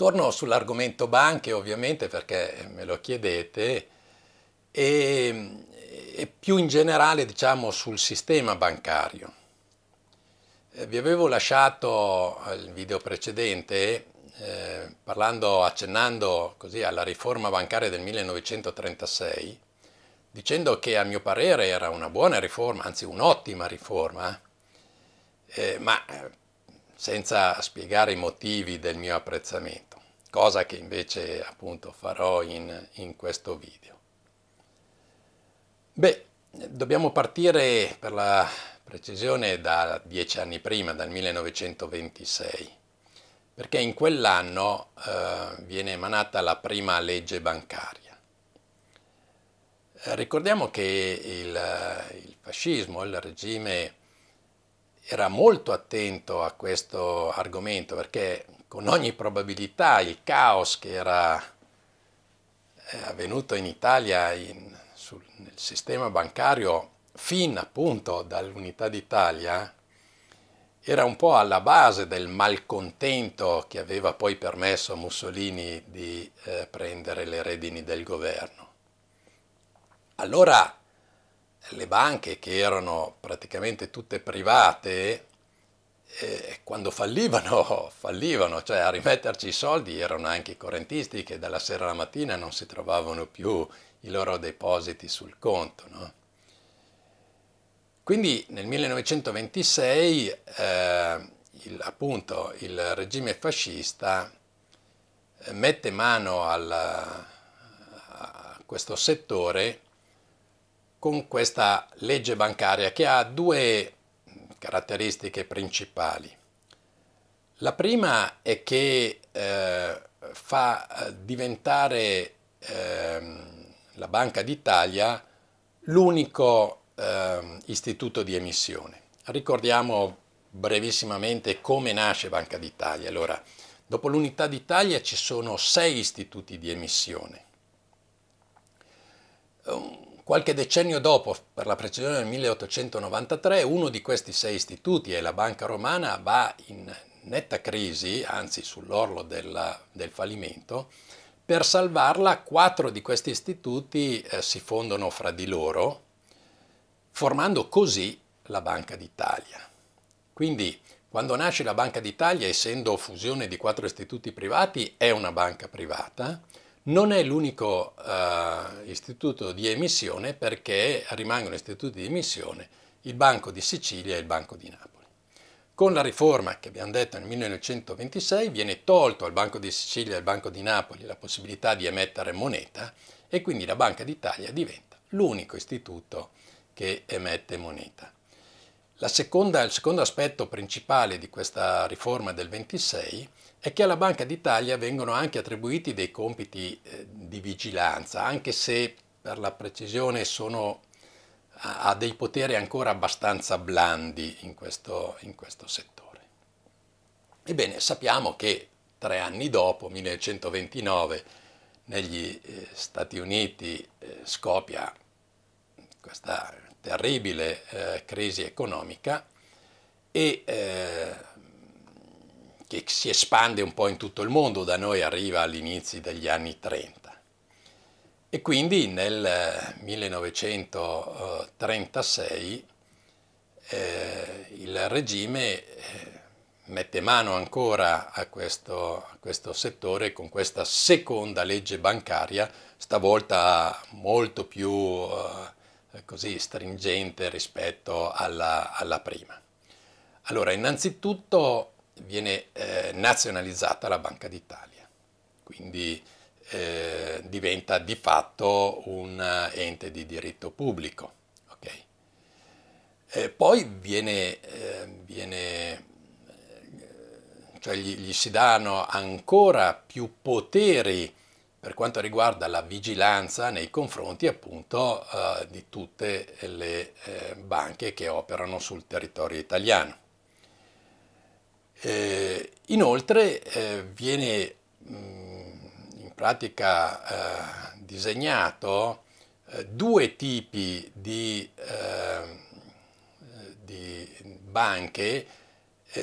Torno sull'argomento banche ovviamente perché me lo chiedete e, e più in generale diciamo sul sistema bancario. Eh, vi avevo lasciato il video precedente eh, parlando, accennando così alla riforma bancaria del 1936, dicendo che a mio parere era una buona riforma, anzi un'ottima riforma, eh, ma eh, senza spiegare i motivi del mio apprezzamento, cosa che invece appunto farò in, in questo video. Beh, dobbiamo partire per la precisione da dieci anni prima, dal 1926, perché in quell'anno eh, viene emanata la prima legge bancaria. Ricordiamo che il, il fascismo, il regime era molto attento a questo argomento perché con ogni probabilità il caos che era eh, avvenuto in Italia in, sul, nel sistema bancario fin appunto dall'unità d'Italia era un po' alla base del malcontento che aveva poi permesso a Mussolini di eh, prendere le redini del governo. Allora le banche che erano praticamente tutte private, eh, quando fallivano, fallivano, cioè a rimetterci i soldi erano anche i correntisti che dalla sera alla mattina non si trovavano più i loro depositi sul conto. No? Quindi nel 1926 eh, il, appunto il regime fascista eh, mette mano al, a questo settore con questa legge bancaria che ha due caratteristiche principali. La prima è che eh, fa eh, diventare eh, la Banca d'Italia l'unico eh, istituto di emissione. Ricordiamo brevissimamente come nasce Banca d'Italia. Allora, dopo l'unità d'Italia ci sono sei istituti di emissione. Qualche decennio dopo, per la precisione nel 1893, uno di questi sei istituti e la Banca Romana va in netta crisi, anzi sull'orlo della, del fallimento. Per salvarla, quattro di questi istituti eh, si fondono fra di loro, formando così la Banca d'Italia. Quindi, quando nasce la Banca d'Italia, essendo fusione di quattro istituti privati, è una banca privata non è l'unico uh, istituto di emissione perché rimangono istituti di emissione il Banco di Sicilia e il Banco di Napoli. Con la riforma che abbiamo detto nel 1926 viene tolto al Banco di Sicilia e al Banco di Napoli la possibilità di emettere moneta e quindi la Banca d'Italia diventa l'unico istituto che emette moneta. Seconda, il secondo aspetto principale di questa riforma del 26 è che alla Banca d'Italia vengono anche attribuiti dei compiti eh, di vigilanza, anche se per la precisione sono, ha dei poteri ancora abbastanza blandi in questo, in questo settore. Ebbene, sappiamo che tre anni dopo, 1929, negli eh, Stati Uniti eh, scoppia questa terribile eh, crisi economica e eh, che si espande un po' in tutto il mondo, da noi arriva all'inizio degli anni 30. E quindi nel 1936 eh, il regime eh, mette mano ancora a questo, a questo, settore con questa seconda legge bancaria, stavolta molto più eh, così stringente rispetto alla, alla prima. Allora, innanzitutto viene eh, nazionalizzata la Banca d'Italia, quindi eh, diventa di fatto un ente di diritto pubblico. Okay? Eh, poi viene, eh, viene eh, cioè gli, gli, si danno ancora più poteri per quanto riguarda la vigilanza nei confronti appunto eh, di tutte le eh, banche che operano sul territorio italiano. Eh, inoltre eh, viene mh, mm, in pratica eh, disegnato eh, due tipi di, di banche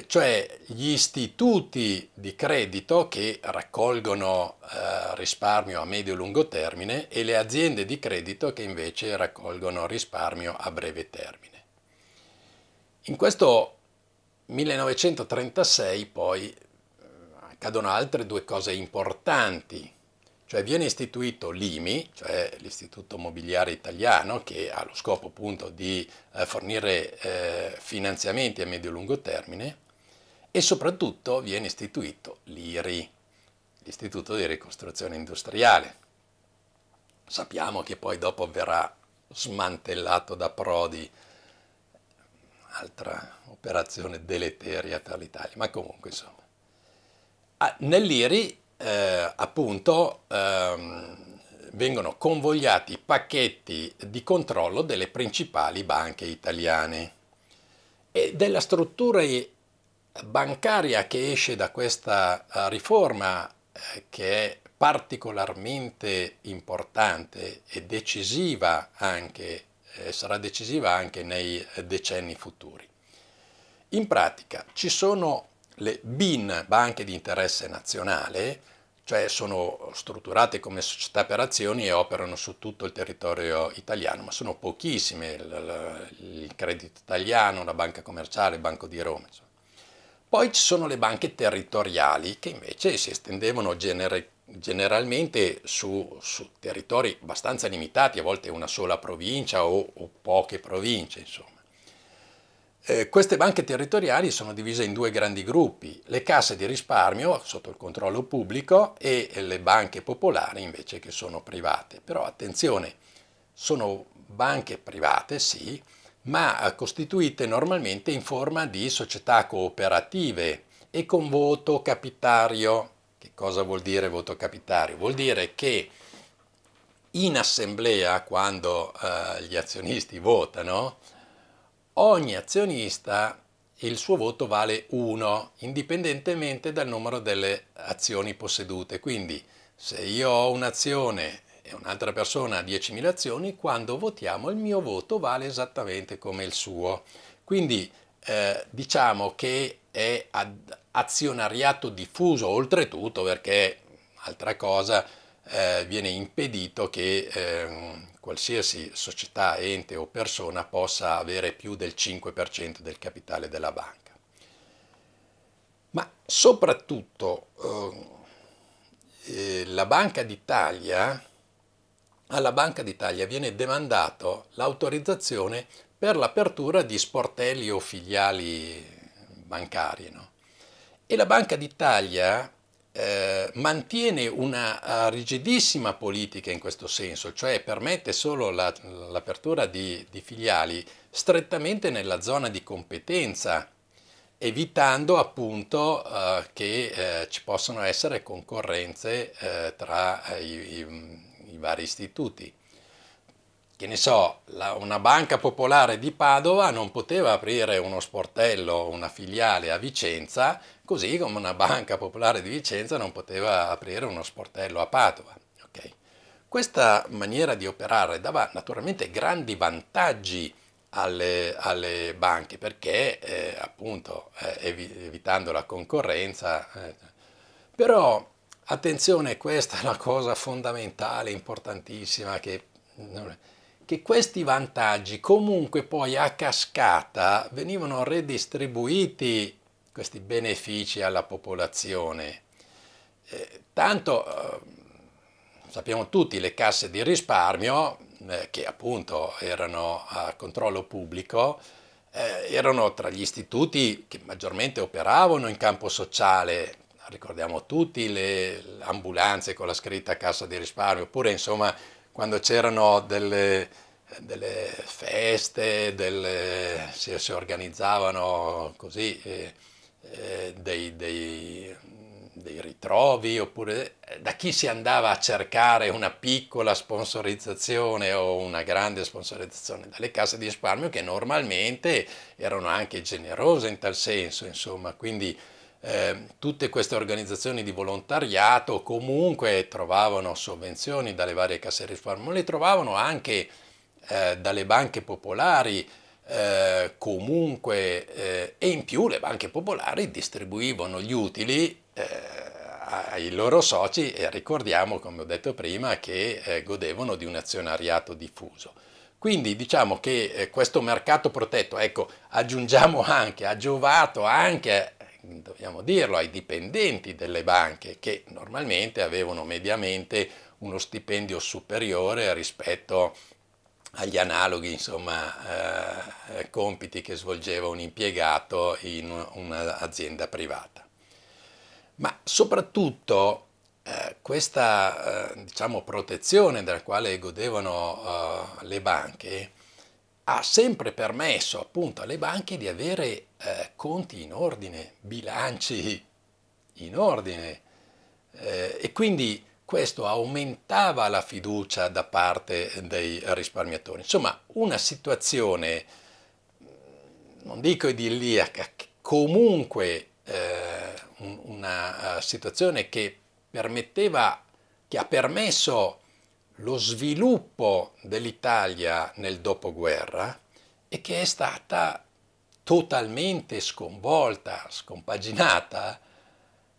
cioè gli istituti di credito che raccolgono eh, risparmio a medio e lungo termine e le aziende di credito che invece raccolgono risparmio a breve termine. In questo 1936 poi eh, accadono altre due cose importanti cioè viene istituito l'IMI, cioè l'Istituto Mobiliare Italiano, che ha lo scopo appunto di eh, fornire eh, finanziamenti a medio-lungo termine, e soprattutto viene istituito l'IRI, l'Istituto di Ricostruzione Industriale. Sappiamo che poi dopo verrà smantellato da Prodi, altra operazione deleteria per l'Italia, ma comunque insomma. Ah, Nell'IRI eh, appunto ehm, vengono convogliati pacchetti di controllo delle principali banche italiane e della struttura bancaria che esce da questa eh, riforma eh, che è particolarmente importante e decisiva anche, eh, sarà decisiva anche nei decenni futuri. In pratica ci sono le BIN, banche di interesse nazionale, cioè sono strutturate come società per azioni e operano su tutto il territorio italiano, ma sono pochissime, il, il Credito Italiano, la Banca Commerciale, il Banco di Roma. Insomma. Poi ci sono le banche territoriali che invece si estendevano gener- generalmente su, su, territori abbastanza limitati, a volte una sola provincia o, o poche province, insomma. Eh, queste banche territoriali sono divise in due grandi gruppi, le casse di risparmio sotto il controllo pubblico e le banche popolari invece che sono private. Però attenzione, sono banche private, sì, ma costituite normalmente in forma di società cooperative e con voto capitario. Che cosa vuol dire voto capitario? Vuol dire che in assemblea, quando eh, gli azionisti votano, ogni azionista il suo voto vale 1 indipendentemente dal numero delle azioni possedute. Quindi se io ho un'azione e un'altra persona ha 10.000 azioni, quando votiamo il mio voto vale esattamente come il suo. Quindi eh, diciamo che è azionariato diffuso, oltretutto perché, altra cosa, eh, viene impedito che eh, qualsiasi società, ente o persona possa avere più del 5% del capitale della banca. Ma soprattutto eh, la Banca d'Italia, alla Banca d'Italia viene demandato l'autorizzazione per l'apertura di sportelli o filiali bancari. No? E la Banca d'Italia eh, mantiene una rigidissima politica in questo senso, cioè permette solo la, l'apertura di, di, filiali strettamente nella zona di competenza, evitando appunto uh, che uh, ci possano essere concorrenze tra i, i, i vari istituti che ne so, la, una banca popolare di Padova non poteva aprire uno sportello, una filiale a Vicenza, così come una banca popolare di Vicenza non poteva aprire uno sportello a Padova. Okay? Questa maniera di operare dava naturalmente grandi vantaggi alle, alle banche perché eh, appunto eh, evitando la concorrenza, eh, però attenzione, questa è la cosa fondamentale, importantissima che che questi vantaggi comunque poi a cascata venivano redistribuiti questi benefici alla popolazione. Eh, tanto eh, sappiamo tutti le casse di risparmio eh, che appunto erano a controllo pubblico eh, erano tra gli istituti che maggiormente operavano in campo sociale ricordiamo tutti le ambulanze con la scritta cassa di risparmio oppure insomma quando c'erano delle, delle feste, delle, si, si, organizzavano così eh, eh, dei, dei, dei, ritrovi, oppure da chi si andava a cercare una piccola sponsorizzazione o una grande sponsorizzazione? Dalle casse di risparmio che normalmente erano anche generose in tal senso, insomma, quindi eh, tutte queste organizzazioni di volontariato comunque trovavano sovvenzioni dalle varie casse di risparmio, le trovavano anche eh, dalle banche popolari, eh, comunque eh, e in più le banche popolari distribuivano gli utili eh, ai loro soci e ricordiamo, come ho detto prima, che eh, godevano di un azionariato diffuso. Quindi diciamo che questo mercato protetto, ecco, aggiungiamo anche, ha giovato anche, dobbiamo dirlo, ai dipendenti delle banche che normalmente avevano mediamente uno stipendio superiore rispetto agli analoghi insomma, eh, compiti che svolgeva un impiegato in un'azienda privata. Ma soprattutto eh, questa eh, diciamo, protezione della quale godevano eh, le banche ha sempre permesso appunto alle banche di avere eh, conti in ordine, bilanci in ordine eh, e quindi questo aumentava la fiducia da parte dei risparmiatori. Insomma, una situazione, non dico idilliaca, comunque eh, una situazione che permetteva, che ha permesso lo sviluppo dell'Italia nel dopoguerra e che è stata totalmente sconvolta, scompaginata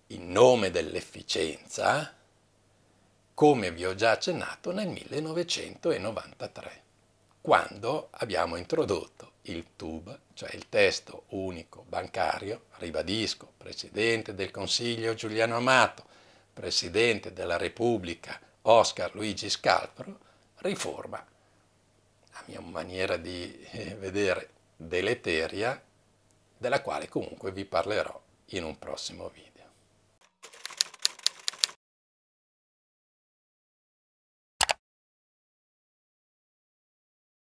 in nome dell'efficienza, come vi ho già accennato nel 1993, quando abbiamo introdotto il TUB, cioè il testo unico bancario, ribadisco, Presidente del Consiglio Giuliano Amato, Presidente della Repubblica Oscar Luigi Scalpro, riforma, a mia maniera di eh, vedere, deleteria, della quale comunque vi parlerò in un prossimo video.